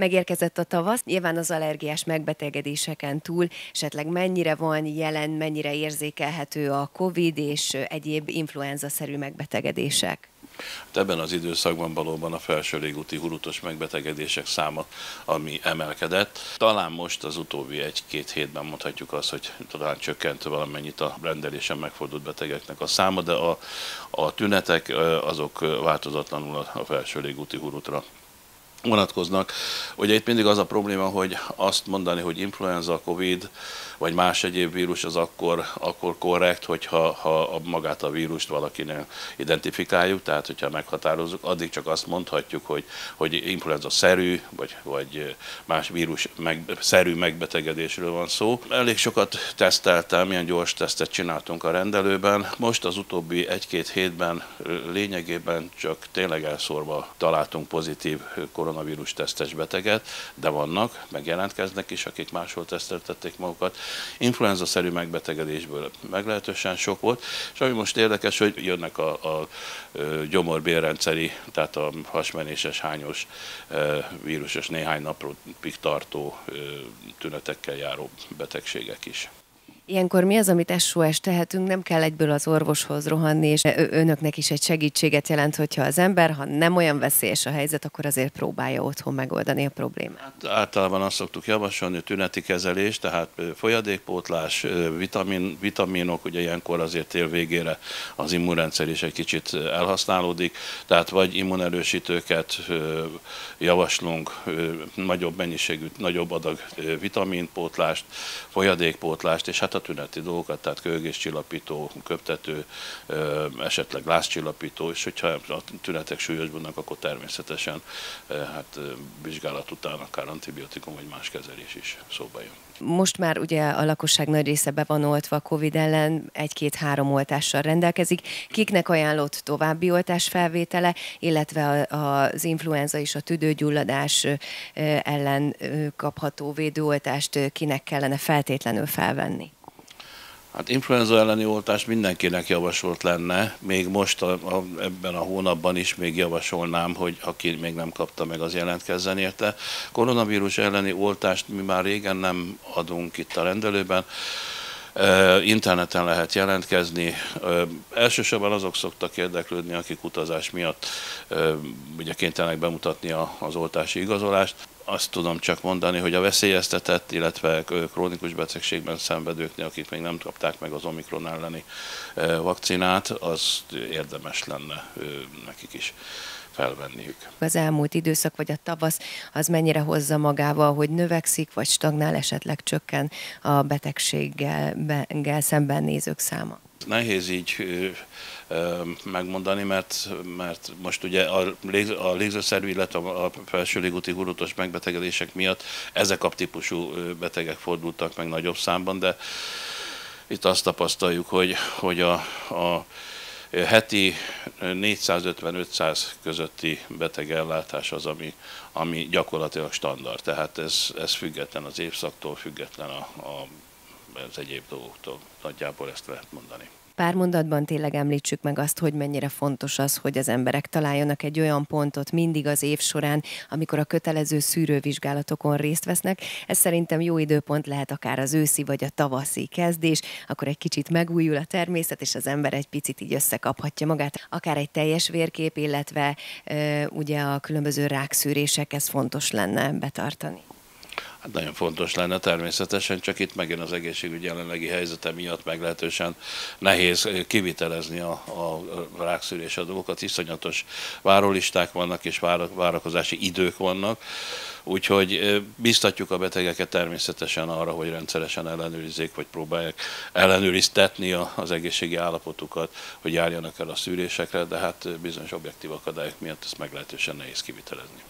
Megérkezett a tavasz, nyilván az allergiás megbetegedéseken túl esetleg mennyire van jelen, mennyire érzékelhető a COVID és egyéb influenza-szerű megbetegedések? Hát ebben az időszakban valóban a felső légúti hurutos megbetegedések száma, ami emelkedett. Talán most az utóbbi egy-két hétben mondhatjuk azt, hogy talán csökkent valamennyit a rendelésen megfordult betegeknek a száma, de a, a tünetek azok változatlanul a felső légúti hurutra vonatkoznak. Ugye itt mindig az a probléma, hogy azt mondani, hogy influenza, covid, vagy más egyéb vírus, az akkor, akkor korrekt, hogyha ha magát a vírust valakinek identifikáljuk, tehát hogyha meghatározzuk, addig csak azt mondhatjuk, hogy, hogy influenza-szerű, vagy, vagy más vírus meg, szerű megbetegedésről van szó. Elég sokat teszteltem, milyen gyors tesztet csináltunk a rendelőben. Most az utóbbi egy-két hétben lényegében csak tényleg elszórva találtunk pozitív koronavírus tesztes beteget, de vannak, megjelentkeznek is, akik máshol teszteltették magukat. Influenza-szerű megbetegedésből meglehetősen sok volt, és ami most érdekes, hogy jönnek a, a gyomorbélrendszeri, tehát a hasmenéses, hányos vírusos néhány napig tartó tünetekkel járó betegségek is. Ilyenkor mi az, amit SOS tehetünk? Nem kell egyből az orvoshoz rohanni, és önöknek is egy segítséget jelent, hogyha az ember, ha nem olyan veszélyes a helyzet, akkor azért próbálja otthon megoldani a problémát. Hát általában azt szoktuk javasolni, tüneti kezelés, tehát folyadékpótlás, vitamin, vitaminok, ugye ilyenkor azért tél végére az immunrendszer is egy kicsit elhasználódik, tehát vagy immunerősítőket javaslunk, nagyobb mennyiségű, nagyobb adag vitaminpótlást, folyadékpótlást, és hát a tüneti dolgokat, tehát kölgéscsillapító, köptető, esetleg lázcsillapító, és hogyha a tünetek súlyosbannak, akkor természetesen hát vizsgálat után akár antibiotikum vagy más kezelés is szóba jön. Most már ugye a lakosság nagy része be van oltva a Covid ellen, egy-két-három oltással rendelkezik. Kiknek ajánlott további oltás felvétele, illetve az influenza és a tüdőgyulladás ellen kapható védőoltást kinek kellene feltétlenül felvenni? Hát influenza elleni oltás mindenkinek javasolt lenne, még most a, a, ebben a hónapban is még javasolnám, hogy aki még nem kapta meg, az jelentkezzen érte. Koronavírus elleni oltást mi már régen nem adunk itt a rendelőben, interneten lehet jelentkezni. Elsősorban azok szoktak érdeklődni, akik utazás miatt ugye kénytelenek bemutatni az oltási igazolást azt tudom csak mondani, hogy a veszélyeztetett, illetve krónikus betegségben szenvedőknél, akik még nem kapták meg az Omikron elleni vakcinát, az érdemes lenne nekik is felvenniük. Az elmúlt időszak, vagy a tavasz, az mennyire hozza magával, hogy növekszik, vagy stagnál, esetleg csökken a betegséggel szemben nézők száma? Nehéz így megmondani, mert, mert most ugye a, a légzőszerv, illetve a felső légúti hurutos megbetegedések miatt ezek a típusú betegek fordultak meg nagyobb számban, de itt azt tapasztaljuk, hogy, hogy a, a heti 450-500 közötti betegellátás az, ami, ami gyakorlatilag standard. Tehát ez, ez független az évszaktól, független a, a, az egyéb dolgoktól. Nagyjából ezt lehet mondani pár mondatban tényleg említsük meg azt, hogy mennyire fontos az, hogy az emberek találjanak egy olyan pontot mindig az év során, amikor a kötelező szűrővizsgálatokon részt vesznek. Ez szerintem jó időpont lehet akár az őszi vagy a tavaszi kezdés, akkor egy kicsit megújul a természet, és az ember egy picit így összekaphatja magát. Akár egy teljes vérkép, illetve e, ugye a különböző rákszűrések, ez fontos lenne betartani. Hát nagyon fontos lenne természetesen, csak itt megint az egészségügy jelenlegi helyzete miatt meglehetősen nehéz kivitelezni a, a rákszűrés a dolgokat. Iszonyatos várólisták vannak és várakozási idők vannak, úgyhogy biztatjuk a betegeket természetesen arra, hogy rendszeresen ellenőrizzék, vagy próbálják ellenőriztetni az egészségi állapotukat, hogy járjanak el a szűrésekre, de hát bizonyos objektív akadályok miatt ezt meglehetősen nehéz kivitelezni.